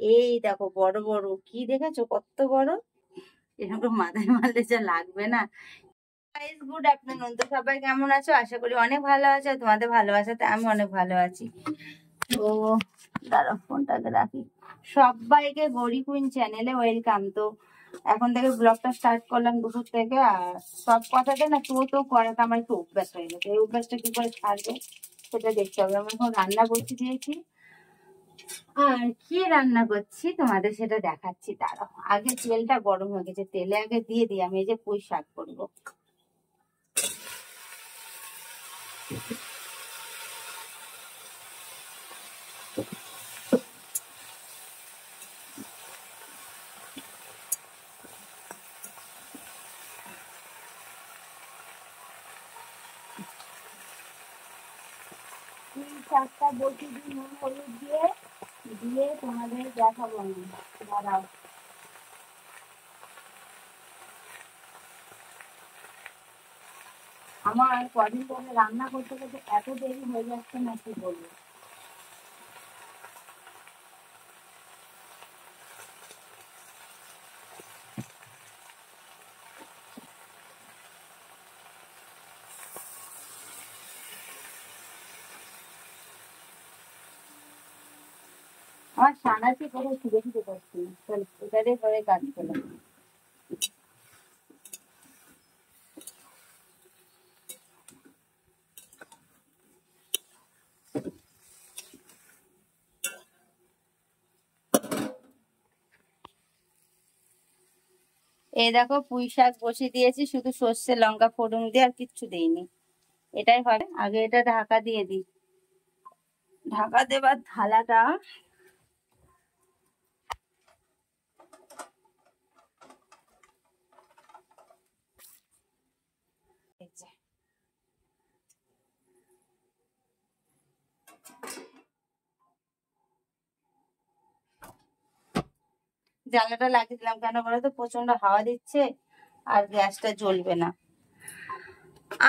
এই দেখো বড় বড়, কি দেখেছ? কত বড়? এরকম মাথায় মারলে যা লাগবে না। গাইস গুড আফটারনুন তো সবাই কেমন আছো? আশা করি অনেক ভালো আছো। তোমাদের ভালোবাসাতে আমি অনেক ভালো আছি। তো দাঁড়াও, ফোনটাকে রাখি। সবাইকে গড়ি কুইন চ্যানেলে ওয়েলকাম। তো এখন থেকে ব্লগটা স্টার্ট করলাম দুপুর থেকে। আর সব কথাতে না তো তো করাটা আমার একটু অভ্যাস হয়ে গেছে। এই অভ্যাসটা কি করে ছাড়বে? সেটা দেখতে হবে। আমি এখন রান্না করতে দিয়েছি। আর কি রান্না করছি? তোমাদের সেটা দেখাচ্ছি। দাঁড়াও, আগে তেলটা গরম হয়ে গেছে, তেলে আগে দিয়ে দিই, আমি এই যে পুঁই শাক করব। শাকটা বসিয়ে দিই, নুন, হলুদ দিয়ে। দিয়ে তোমাদের দেখাবো আমি। দাঁড়াও। আমার কদিন পরে রান্না করতে করতে এত দেরি হয়ে যাচ্ছে না কি বলব? আমার সানাসি করে শুধু শুধু করছি এটারে করে কাজ করলাম। এই দেখো, পুঁই শাক বসিয়ে দিয়েছি, শুধু সর্ষে, লঙ্কা, ফোড়ন দিয়ে আর কিচ্ছু দেইনি। এটাই হবে। আগে এটা ঢাকা দিয়ে দিই। ঢাকা দেবার থালাটা এই যে। জানলাটা লাগিয়ে দিলাম কেন বলো তো? প্রচণ্ড হাওয়া দিচ্ছে আর গ্যাসটা জ্বলবে না।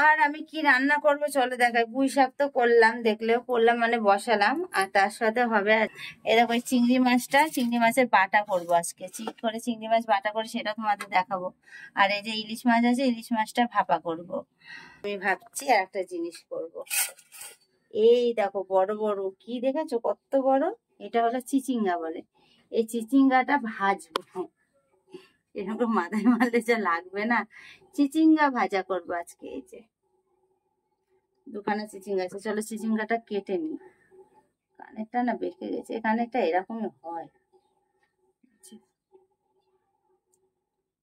আর আমি কি রান্না করব চলো দেখাই। পুঁই শাক তো করলাম, দেখলেও করলাম মানে বসালাম। আর তার সাথে হবে এরকম চিংড়ি মাছটা, চিংড়ি মাছের বাটা করব আজকে। চিট করে চিংড়ি মাছ বাটা করে সেটা তোমাদের দেখাবো। আর এই যে ইলিশ মাছ আছে, ইলিশ মাছটা ভাপা করব। আমি ভাবছি আর একটা জিনিস করব। এই দেখো বড় বড়, কি দেখেছ? কত বড়? এটা হলো চিচিঙ্গা বলে। এই চিচিঙ্গাটা ভাজবো। হ্যাঁ এরকম মাথায় মারলে যা লাগবে না। চিচিঙ্গা ভাজা করব আজকে এই যে। দোকানে চিচিঙ্গা আছে। চলো চিচিঙ্গাটা কেটে নি কানেরটা না বেঁকে গেছে। কানেরটা এরকমই হয়।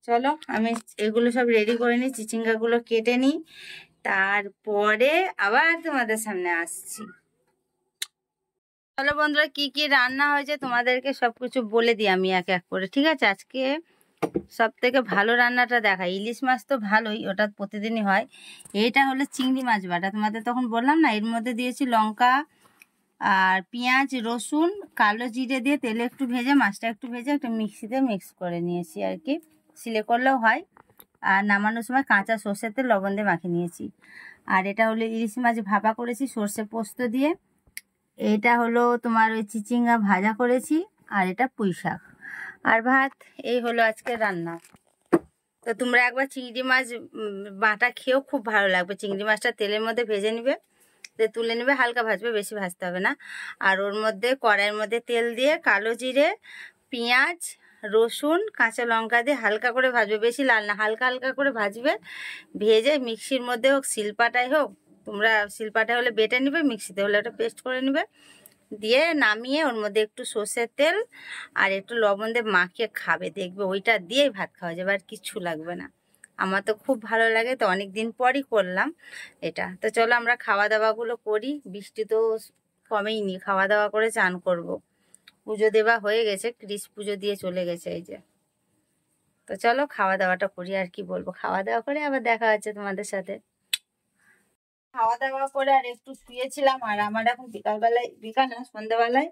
চলো আমি এগুলো সব রেডি করে নিই। চিচিঙ্গা গুলো কেটে নিই। তারপরে আবার তোমাদের সামনে আসছি। চলো বন্ধুরা, কি কি রান্না হয়েছে তোমাদেরকে সবকিছু বলে দিই আমি এক এক করে, ঠিক আছে? আজকে সব থেকে ভালো রান্নাটা দেখা। ইলিশ মাছ তো ভালোই, ওটা প্রতিদিনই হয়। এটা হলো চিংড়ি মাছ বাটা। তোমাদের তখন বললাম না, এর মধ্যে দিয়েছি লঙ্কা আর পেঁয়াজ, রসুন, কালো জিরে দিয়ে তেলে একটু ভেজে, মাছটা একটু ভেজে একটু মিক্সিতে মিক্স করে নিয়েছি আর কি। সিলে করলেও হয়। আর নামানোর সময় কাঁচা সর্ষের তেল লবণ দিয়ে মাখিয়ে নিয়েছি। আর এটা হলো ইলিশ মাছ ভাপা করেছি সর্ষে পোস্ত দিয়ে। এটা হলো তোমার ওই চিচিঙ্গা ভাজা করেছি, আর এটা পুঁই শাক আর ভাত, এই হলো আজকে রান্না। তো তোমরা একবার চিংড়ি মাছ বাটা খেয়েও খুব ভালো লাগবে। চিংড়ি মাছটা তেলের মধ্যে ভেজে নিবে দিয়ে তুলে নেবে, হালকা ভাজবে, বেশি ভাজতে হবে না। আর ওর মধ্যে, কড়াইয়ের মধ্যে তেল দিয়ে কালো জিরে, পেঁয়াজ, রসুন, কাঁচা লঙ্কা দিয়ে হালকা করে ভাজবে। বেশি লাল না, হালকা হালকা করে ভাজবে। ভেজে মিক্সির মধ্যে হোক শিলপাটাই হোক তোমরা শিলপাটায় হলে বেটে নিবে, মিক্সিতে হলে ওটা পেস্ট করে নেবে। দিয়ে নামিয়ে ওর মধ্যে একটু সর্ষের তেল আর একটু লবণ দিয়ে মাখিয়ে খাবে। দেখবে ওইটা দিয়েই ভাত খাওয়া যাবে, আর কিচ্ছু লাগবে না। আমার তো খুব ভালো লাগে, তো অনেক দিন পরই করলাম এটা। তো চলো আমরা খাওয়া দাওয়াগুলো করি। বৃষ্টি তো কমেই নি খাওয়া দাওয়া করে চান করব। পুজো দেওয়া হয়ে গেছে ক্রিস পুজো দিয়ে চলে গেছে এই যে। তো চলো খাওয়া দাওয়াটা করি, আর কি বলব? খাওয়া দাওয়া করে আবার দেখা হচ্ছে তোমাদের সাথে। খাওয়া দাওয়া করে আর একটু শুয়েছিলাম আর আমার এখন বিকালবেলায়, বিকাল না, সন্ধ্যাবেলায়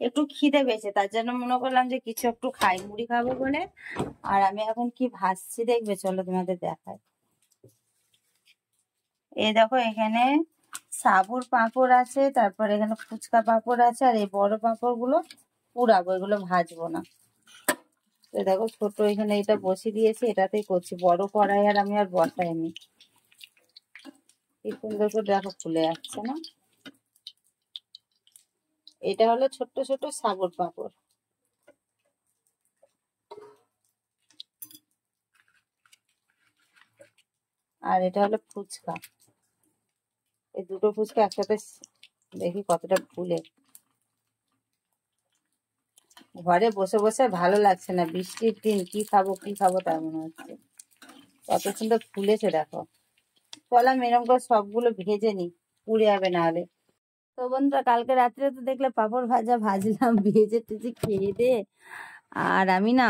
একটু খিদে পেয়েছে। তার জন্য মনে করলাম যে কিছু একটু খাই, মুড়ি খাব বলে। আর আমি এখন কি ভাজছি দেখবে? চলো তোমাদের দেখাই। এই দেখো এখানে সাবুর পাঁপড় আছে, তারপর এখানে ফুচকা পাঁপড় আছে, আর এই বড় পাঁপড়গুলো পুরাবো এগুলো ভাজবো না। তো দেখো ছোট এখানে এটা বসিয়ে দিয়েছি, এটাতেই করছি। বড় কড়াই আর আমি আর বসাইনি। কি সুন্দর করে দেখো ফুলে যাচ্ছে না? এটা হলো ছোট্ট ছোট সাগর পাঁপড়। আর এটা হলো ফুচকা। এই দুটো ফুচকা একসাথে দেখি কতটা ফুলে। ঘরে বসে বসে ভালো লাগছে না, বৃষ্টির দিন কি খাব কি খাব তার মনে হচ্ছে। কত সুন্দর ফুলেছে দেখো। চলো আমি এরকম করে সবগুলো ভেজে নি পুড়ে যাবে না হলে তো বন্ধুরা, কালকে রাত্রে তো দেখলে পাঁপড় ভাজা ভাজলাম, ভেজে টেজে খেয়ে দে। আর আমি না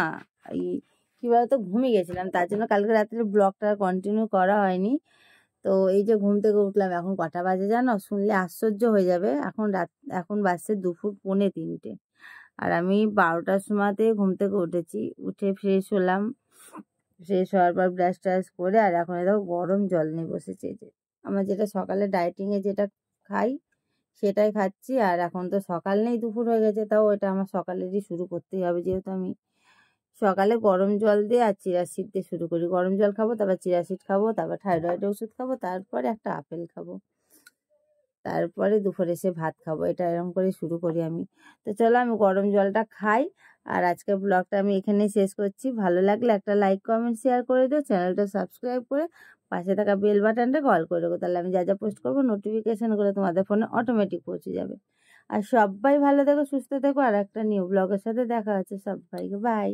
কি বলতো, ঘুমিয়ে গেছিলাম, তার জন্য কালকে রাত্রে ব্লগটা কন্টিনিউ করা হয়নি। তো এই যে ঘুম থেকে উঠলাম, এখন কটা বাজে জানো? শুনলে আশ্চর্য হয়ে যাবে। এখন রাত, এখন বাজছে দুপুর পৌনে তিনটে। আর আমি বারোটার সময়তে ঘুম থেকে উঠেছি, উঠে ফ্রেশ হলাম। হওয়ার পর ব্রাশ ট্রাশ করে আর এখন দেখো গরম জল নিয়ে বসেছে যে। আমার যেটা সকালে ডায়েটিংয়ে যেটা খাই সেটাই খাচ্ছি আর এখন তো সকাল নেই, দুপুর হয়ে গেছে, তাও এটা আমার সকালেরই শুরু করতেই হবে যেহেতু আমি সকালে গরম জল দিয়ে আর চিরাশিট দিয়ে শুরু করি। গরম জল খাব, তারপর চিরাশিট খাব, তারপর থাইরয়েডের ওষুধ খাব, তারপর একটা আপেল খাব। তারপরে দুপুরে এসে ভাত খাব। এটা এরকম করে শুরু করি আমি। তো চলো আমি গরম জলটা খাই। আর আজকের ব্লগটা আমি এখানেই শেষ করছি। ভালো লাগলে একটা লাইক কমেন্ট শেয়ার করে দিও। চ্যানেলটা সাবস্ক্রাইব করে পাশে থাকা বেল বাটনটা কল করে দেবো তাহলে আমি যা যা পোস্ট করব নোটিফিকেশানগুলো তোমাদের ফোনে অটোমেটিক পৌঁছে যাবে। আর সবাই ভালো থেকো, সুস্থ থেকো। আর একটা নিউ ব্লগের সাথে দেখা হচ্ছে সবাইকে। বাই